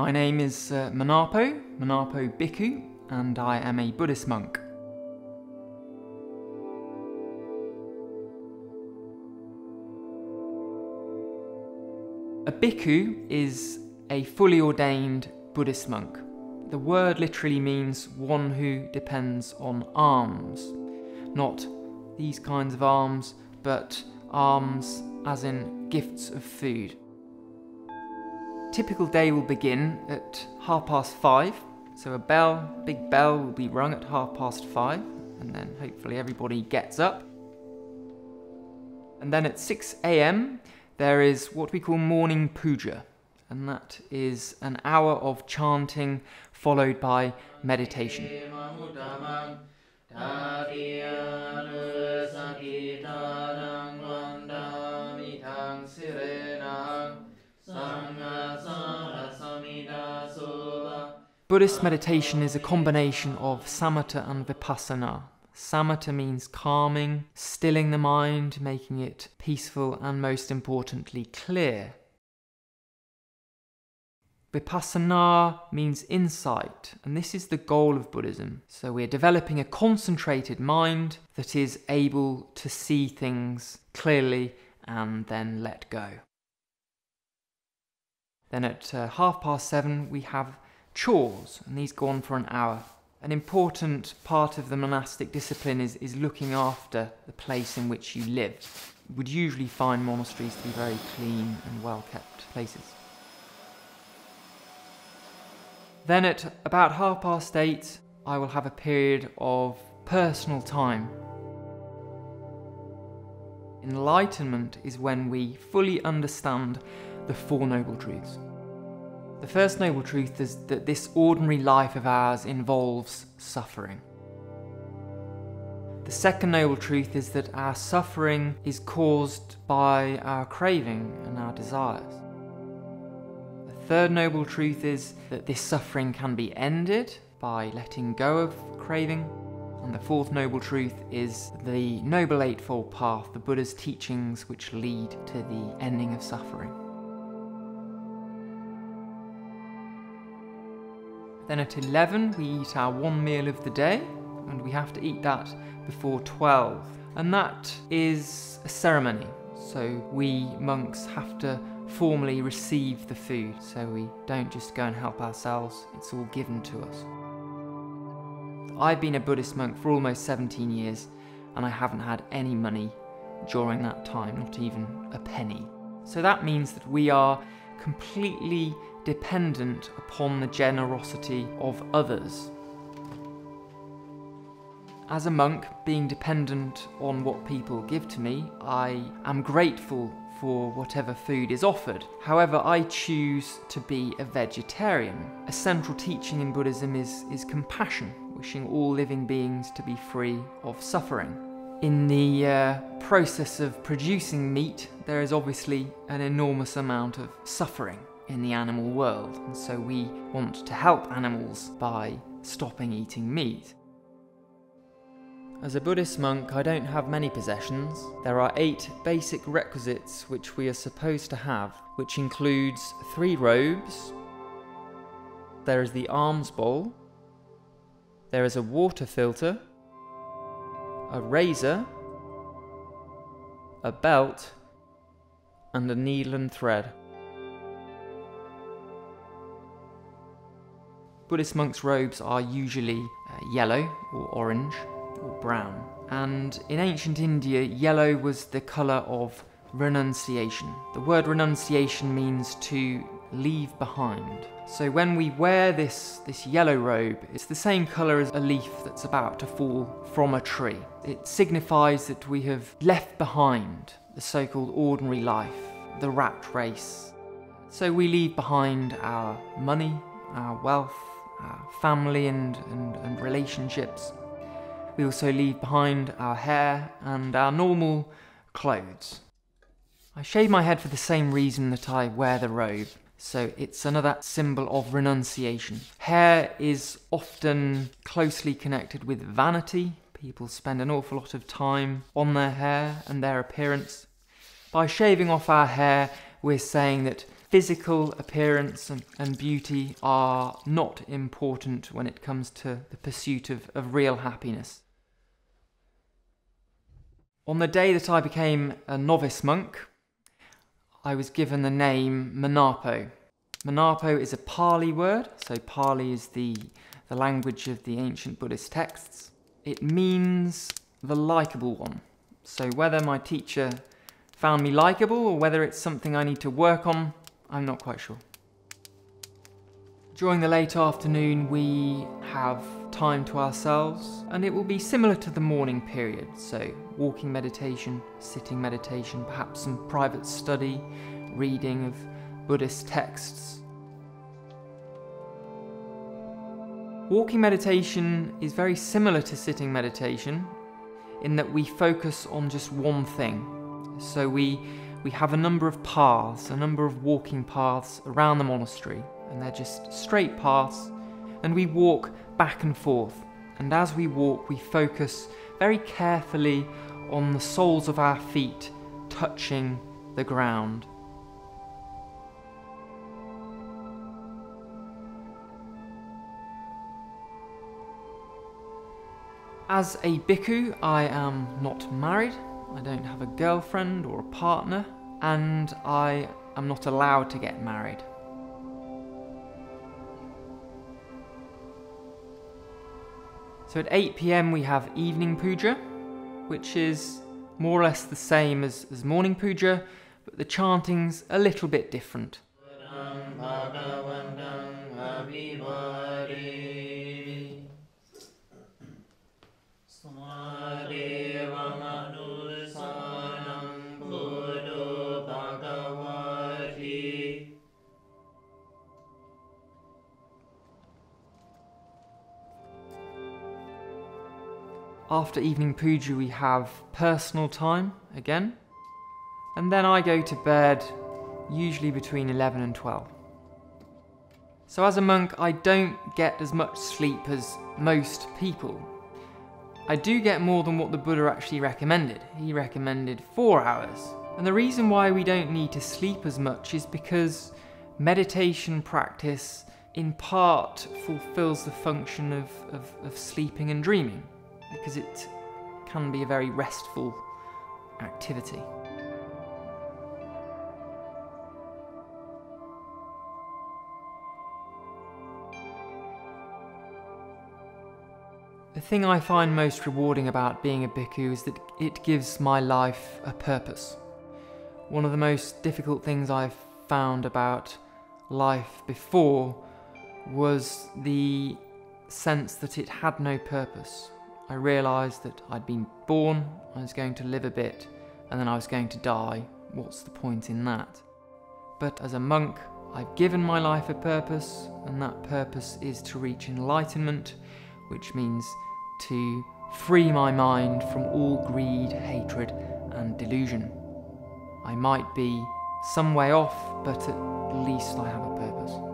My name is uh, Manapo, Manapo Bhikkhu, and I am a Buddhist monk. A bhikkhu is a fully ordained Buddhist monk. The word literally means one who depends on alms. Not these kinds of alms, but alms as in gifts of food. Typical day will begin at half past five, so a bell, big bell will be rung at half past five, and then hopefully everybody gets up. And then at 6 am, there is what we call morning puja, and that is an hour of chanting followed by meditation. Buddhist meditation is a combination of samatha and vipassana. Samatha means calming, stilling the mind, making it peaceful, and most importantly, clear. Vipassana means insight, and this is the goal of Buddhism. So we're developing a concentrated mind that is able to see things clearly and then let go. Then at uh, half past seven, we have chores, and these go on for an hour. An important part of the monastic discipline is, is looking after the place in which you live. You would usually find monasteries to be very clean and well kept places. Then at about half past eight, I will have a period of personal time. Enlightenment is when we fully understand the Four Noble Truths. The first noble truth is that this ordinary life of ours involves suffering. The second noble truth is that our suffering is caused by our craving and our desires. The third noble truth is that this suffering can be ended by letting go of craving. And the fourth noble truth is the Noble Eightfold Path, the Buddha's teachings which lead to the ending of suffering. Then at 11 we eat our one meal of the day and we have to eat that before 12. And that is a ceremony. So we monks have to formally receive the food. So we don't just go and help ourselves, it's all given to us. I've been a Buddhist monk for almost 17 years and I haven't had any money during that time, not even a penny. So that means that we are completely dependent upon the generosity of others. As a monk, being dependent on what people give to me, I am grateful for whatever food is offered. However, I choose to be a vegetarian. A central teaching in Buddhism is, is compassion, wishing all living beings to be free of suffering. In the uh, process of producing meat, there is obviously an enormous amount of suffering in the animal world, and so we want to help animals by stopping eating meat. As a Buddhist monk, I don't have many possessions. There are eight basic requisites which we are supposed to have, which includes three robes, there is the alms bowl, there is a water filter, a razor, a belt, and a needle and thread. Buddhist monks' robes are usually uh, yellow or orange or brown. And in ancient India, yellow was the colour of renunciation. The word renunciation means to leave behind. So when we wear this, this yellow robe, it's the same colour as a leaf that's about to fall from a tree. It signifies that we have left behind the so-called ordinary life, the rat race. So we leave behind our money, our wealth, our family and, and, and relationships. We also leave behind our hair and our normal clothes. I shave my head for the same reason that I wear the robe, so it's another symbol of renunciation. Hair is often closely connected with vanity. People spend an awful lot of time on their hair and their appearance. By shaving off our hair, we're saying that physical appearance and, and beauty are not important when it comes to the pursuit of, of real happiness. On the day that I became a novice monk, I was given the name Manapo. Manapo is a Pali word, so Pali is the, the language of the ancient Buddhist texts. It means the likable one. So whether my teacher found me likable or whether it's something I need to work on, I'm not quite sure. During the late afternoon, we have time to ourselves, and it will be similar to the morning period. So, walking meditation, sitting meditation, perhaps some private study, reading of Buddhist texts. Walking meditation is very similar to sitting meditation in that we focus on just one thing. So, we, we have a number of paths, a number of walking paths around the monastery and they're just straight paths, and we walk back and forth. And as we walk, we focus very carefully on the soles of our feet touching the ground. As a bhikkhu, I am not married, I don't have a girlfriend or a partner, and I am not allowed to get married. So at 8 pm we have evening puja, which is more or less the same as, as morning puja, but the chanting's a little bit different. After evening puja, we have personal time again, and then I go to bed usually between 11 and 12. So, as a monk, I don't get as much sleep as most people. I do get more than what the Buddha actually recommended. He recommended four hours. And the reason why we don't need to sleep as much is because meditation practice, in part, fulfills the function of, of, of sleeping and dreaming because it can be a very restful activity. The thing I find most rewarding about being a bhikkhu is that it gives my life a purpose. One of the most difficult things I've found about life before was the sense that it had no purpose. I realised that I'd been born, I was going to live a bit, and then I was going to die. What's the point in that? But as a monk, I've given my life a purpose, and that purpose is to reach enlightenment, which means to free my mind from all greed, hatred, and delusion. I might be some way off, but at least I have a purpose.